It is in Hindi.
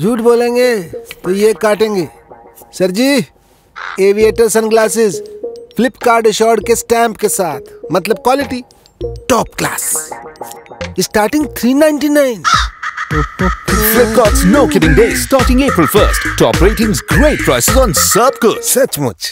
झूठ बोलेंगे तो ये काटेंगे sir ji aviator sunglasses Flipkart assured के स्टैंप के साथ मतलब quality top class starting 399 Flipkart's No Kidding Day starting April 1st. Top ratings, great prices on Surf Goods. सचमुच